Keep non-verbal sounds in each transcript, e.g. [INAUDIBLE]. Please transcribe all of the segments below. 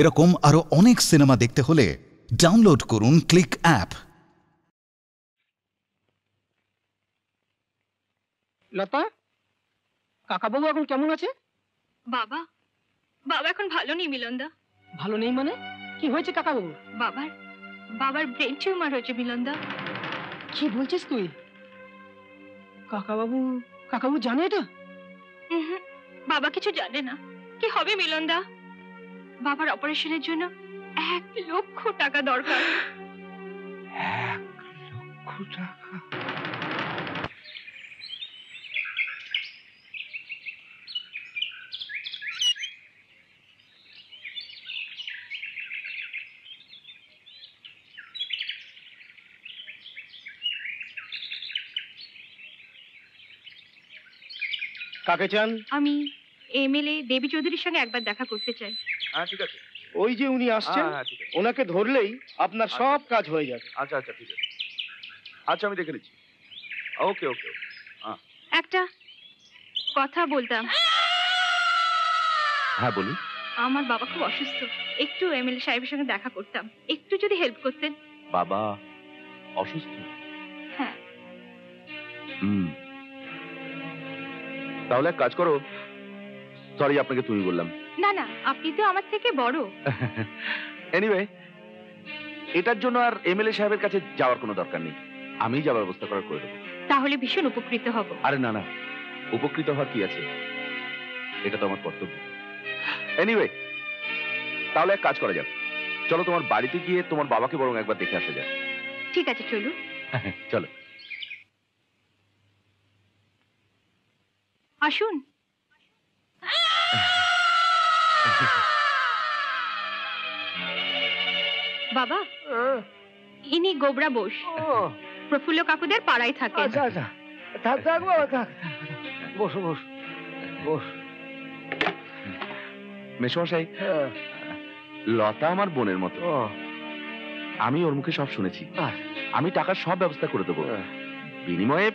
এরকম আরও অনেক সিনেমা দেখতে হলে ডাউনলোড করুন ক্লিক অ্যাপ। লতা কাকাবাবু এখন কেমন আছে? বাবা বাবা এখন ভালো নেই মিলনদা। ভালো নেই মানে? কি হয়েছে কাকাবাবু? বাবার বাবার ব্রেন টিউমার হয়েছে মিলনদা। কি বলছিস তুই? কাকাবাবু কাকাবাবু জানে এটা? বাবা কিছু জানে না। কি হবে মিলনদা? বাবার অপারেশনের জন্য এক লক্ষ টাকা দরকার। এক লক্ষ টাকা? কাকে চান? আমি এমএলএ দেবী চৌধুরীর সঙ্গে একবার দেখা করতে চাই। হ্যাঁ ঠিক আছে। ওই যে উনি আসছেন হ্যাঁ হ্যাঁ ঠিক আছে। ওনাকে ধরলেই আপনার সব কাজ হয়ে যাবে। আচ্ছা আচ্ছা ঠিক আছে। আচ্ছা আমি দেখে নিচ্ছি। ওকে ওকে একটা কথা বলতাম। হ্যাঁ বলুন। আমার বাবা খুব অসুস্থ। একটু এমএলএ সাহেবের সঙ্গে দেখা করতাম। একটু যদি হেল্প করতেন। বাবা অসুস্থ? হ্যাঁ। হুম। তাহলে এক কাজ করো। সরি আপনাকে তুমি বললাম। না না আপনি তো আমার থেকে বড়। এনিওয়ে এটার জন্য আর এমএলএ সাহেবের কাছে যাওয়ার কোনো দরকার নেই। আমি যাওয়ার ব্যবস্থা করার করে দেবো। তাহলে ভীষণ উপকৃত হব। আরে না না উপকৃত হওয়ার কি আছে? এটা তো আমার কর্তব্য। এনিওয়ে তাহলে এক কাজ করা যাক। চলো তোমার বাড়িতে গিয়ে তোমার বাবাকে বরং একবার দেখে আসা যাক। ঠিক আছে চলুন। চলো। আসুন। বাবা ইনি গোবরা বোস। প্রফুল্ল কাকুদের পাড়ায় থাকেন। আচ্ছা আচ্ছা। থাক থাক বাবা থাক বসো বসো বস। মেসমশাই হ্যাঁ। লতা আমার বোনের মতো। আমি ওর মুখে সব শুনেছি। আমি টাকার সব ব্যবস্থা করে দেবো। হ্যাঁ। বিনিময়ে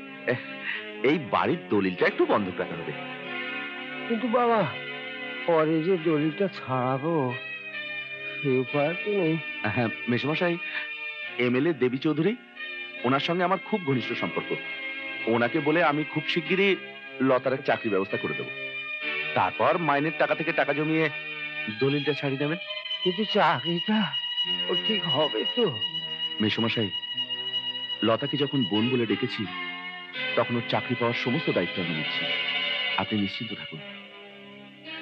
এই বাড়ির দলিলটা একটু বন্ধক রাখা হবে। কিন্তু বাবা পরে যে দলিলটা ছাড়াবো সে উপায় তো নেই। হ্যাঁ মেসমশাই এমএলএ দেবী চৌধুরী ওনার সঙ্গে আমার খুব ঘনিষ্ঠ সম্পর্ক। ওনাকে বলে আমি খুব শিগগিরই লতার এক চাকরি ব্যবস্থা করে দেবো। তারপর মাইনের টাকা থেকে টাকা জমিয়ে দলিলটা ছাড়িয়ে দেবেন। কিন্তু চাকরিটা ও ঠিক হবে তো। মেসমশাই লতাকে যখন বোন বলে ডেকেছি তখন ওর চাকরি পাওয়ার সমস্ত দায়িত্ব আমি নিচ্ছি। আপনি নিশ্চিন্ত থাকুন।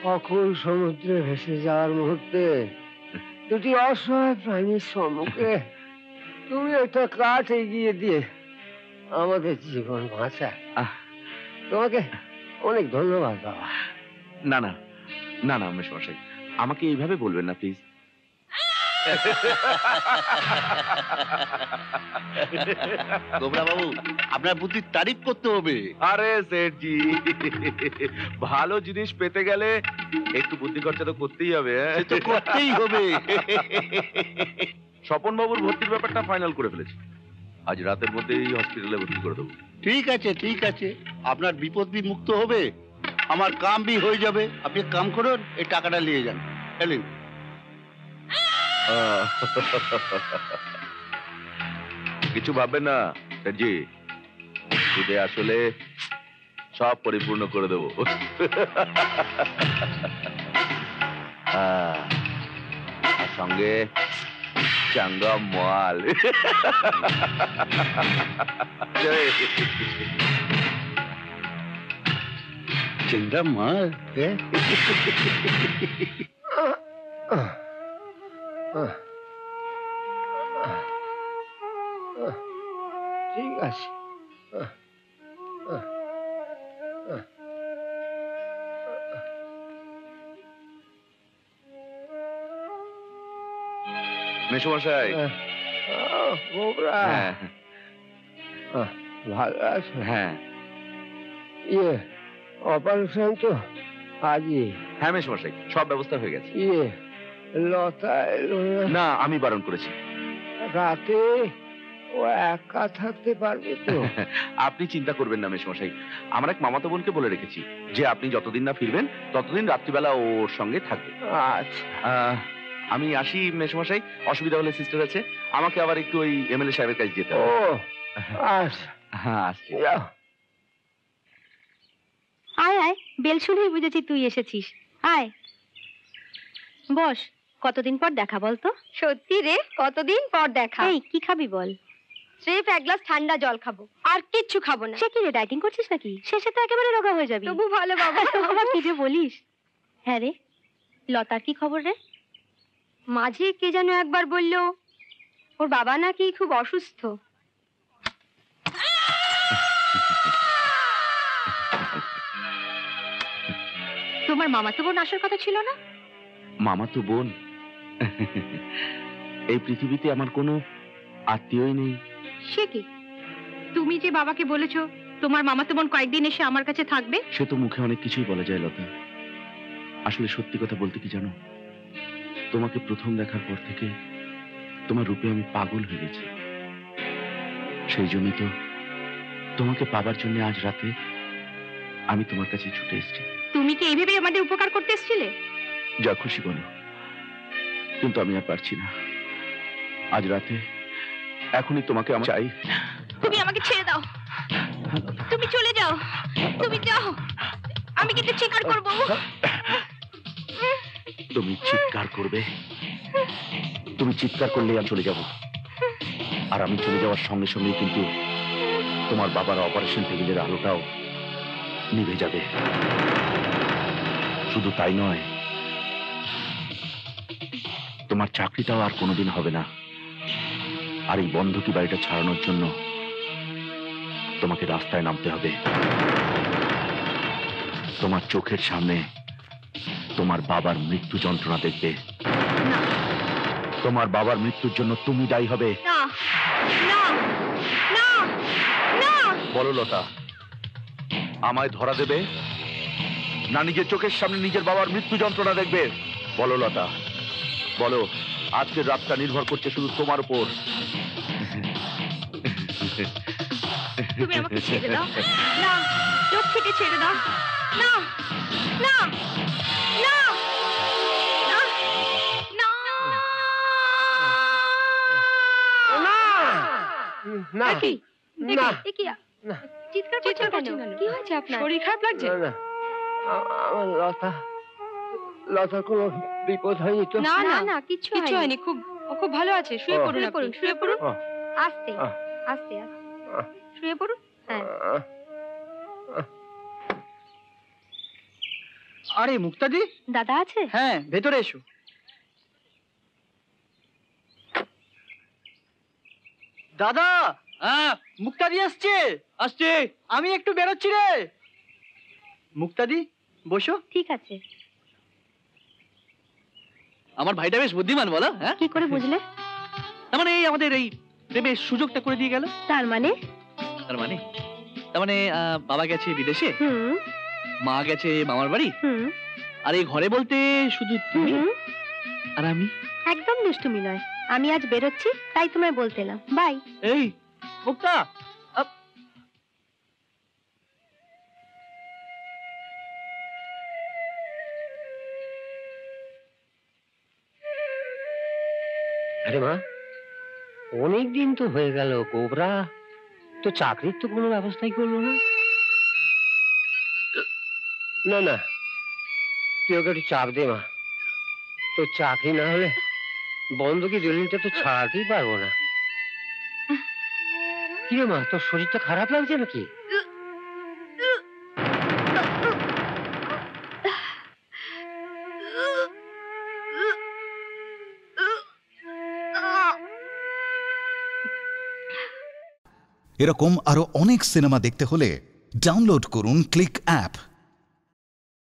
অকুল সমুদ্রে ভেসে যাওয়ার মুহূর্তে দুটি অসহায় প্রাণীর সম্মুখে তুমি একটা কাঠ এগিয়ে দিয়ে আমাদের জীবন বাঁচা আহ। তোমাকে অনেক ধন্যবাদ বাবা। না না না না মেসমশাই আমাকে এইভাবে বলবেন না প্লিজ গোবরা বাবু আপনার বুদ্ধির তারিফ করতে হবে। আরে সেঠজি ভালো জিনিস পেতে গেলে একটু বুদ্ধি খরচা তো করতেই হবে হ্যাঁ? সে তো করতেই হবে। স্বপন বাবুর ভর্তির ব্যাপারটা ফাইনাল করে ফেলেছি। আজ রাতের মধ্যেই হসপিটালে ভর্তি করে দেবো। ঠিক আছে ঠিক আছে। আপনার বিপদ বি মুক্ত হবে আমার কাম বি হয়ে যাবে। আপনি কাম করুন এই টাকাটা নিয়ে যান। এলেন। কিছু ভাববেন না সেঠজি সুদে আসলে সব পরিপূর্ণ করে দেবো। সঙ্গে চাঙ্গা মাল। চিন্তা মার হ্যাঁ ঠিক আছে মেসমশাই হ্যাঁ ভালো আছো হ্যাঁ ইয়ে অপারেশন তো আজই হ্যাঁ মেসমশাই সব ব্যবস্থা হয়ে গেছে ইয়ে লতা এলো না। না আমি বারণ করেছি। রাতে ও একা থাকতে পারবে তো? [LAUGHS] আপনি চিন্তা করবেন না মেসমশাই। আমার এক মামাতো বোনকে বলে রেখেছি যে আপনি যতদিন না ফিরবেন ততদিন রাত্রিবেলা ওর সঙ্গে থাকবে আচ্ছা। আহ, আমি আসি মেসমশাই। অসুবিধা হলে সিস্টার আছে। আমাকে আবার একটু ওই এমএলএ সাহেবের কাছে যেতে ও হবে আচ্ছা। হ্যাঁ আসছি। আয় আয় বেল শুনেই বুঝেছি তুই এসেছিস। আয়। বস। কতদিন পর দেখা বল তো সত্যি রে কতদিন পর দেখা? এই কি খাবি বল? স্রেফ এক গ্লাস ঠান্ডা জল খাব আর কিচ্ছু খাব না। সে কি রে ডাইটিং করছিস নাকি? শেষে তো একেবারে রোগা হয়ে যাবি। তবু ভালো বাবা। [LAUGHS] আবার কি যে বলিস। হ্যাঁ রে লতার কি খবর রে? মাঝে কে যেন একবার বলল ওর বাবা নাকি খুব অসুস্থ? তোমার মামা তো বোন আসার কথা ছিল না? মামা তো বোন? এই পৃথিবীতে আমার কোনো আত্মীয়ই নেই। সে কি? তুমি যে বাবাকে বলেছ তোমার মামাতো বোন কয়েকদিন এসে আমার কাছে থাকবে? সে তো মুখে অনেক কিছুই বলা যায় লতা। আসলে সত্যি কথা বলতে কি জানো? তোমাকে প্রথম দেখার পর থেকে তোমার রূপে আমি পাগল হয়ে গেছি। সেই জন্যই তো তোমাকে পাবার জন্য আজ রাতে আমি তোমার কাছে ছুটে এসেছি। তুমি কি এইভাবে আমাদের উপকার করতে এসেছিলে? যা খুশি বলো। কিন্তু আমি আর পারছি না। আজ রাতে এখনই তোমাকে আমার চাই। তুমি আমাকে ছেড়ে দাও। তুমি চলে যাও। তুমি যাও। আমি কিন্তু চিৎকার করব। তুমি চিৎকার করবে। তুমি চিৎকার করলেই আমি চলে যাব। আর আমি চলে যাওয়ার সঙ্গে সঙ্গে কিন্তু তোমার বাবার অপারেশন টেবিলের আলোটাও নিভে যাবে। শুধু তাই নয় তোমার চাকরিটাও আর কোনোদিন হবে না। আর এই বন্ধকি বাড়িটা ছাড়ানোর জন্য তোমাকে রাস্তায় নামতে হবে। তোমার চোখের সামনে তোমার বাবার মৃত্যু যন্ত্রণা দেখবে। তোমার বাবার মৃত্যুর জন্য তুমি দায়ী হবে। বলো লতা আমায় ধরা দেবে? না নিজের চোখের সামনে নিজের বাবার মৃত্যু যন্ত্রণা দেখবে? বলো লতা। বলো আজকের রাতটা নির্ভর করছে শুধু তোমার উপর। তুমি আমাকে ছেড়ে দাও। না চোখ থেকে ছেড়ে দাও। না না না না না। না কি? না। এ কি? না। চিৎকার করছেন কি হয়েছে আপনার? শরীর খারাপ লাগছে? না, না আমার লতা কোনো বিপদ হয়নি তো না না না কিচ্ছু কিচ্ছু হয়নি। হয়নি খুব ও খুব ভালো আছে শুয়ে পড়ুন শুয়ে পড়ুন শুয়ে পড়ুন। আস্তে আহ। আস্তে আস্তে শুয়ে পড়ুন? হ্যাঁ। আরে মুক্তাদি? দাদা আছে? হ্যাঁ ভেতরে এসো। দাদা! হ্যাঁ। মুক্তাদি আসছে? আসছে। আমি একটু বেরোচ্ছি রে। মুক্তাদি বসো। ঠিক আছে। আমার ভাইটা বেশ বুদ্ধিমান বলো হ্যাঁ? কি করে বুঝলে? তার মানে এই আমাদের এই প্রেমের সুযোগটা করে দিয়ে গেল? তার মানে? তার মানে? তার মানে বাবা গেছে বিদেশে? মা গেছে মামার বাড়ি? হুম। আর এই ঘরে বলতে শুধু তুমি আর আমি? একদম দুষ্টুমি নয়। আমি আজ বেরোচ্ছি তাই তোমায় বলতে এলাম। বাই। এই মুক্তা! আরে মা অনেক দিন তো হয়ে গেল, কোবরা। তো চাকরির তো কোনো ব্যবস্থাই করল না। না না, তুই ওকে একটু চাপ দে মা। তোর চাকরি না হলে বন্ধকি দলিলটা তো ছাড়াতেই পারব না। কি রে মা, তোর শরীরটা খারাপ লাগছে নাকি? এরকম আরও অনেক সিনেমা দেখতে হলে ডাউনলোড করুন ক্লিক অ্যাপ।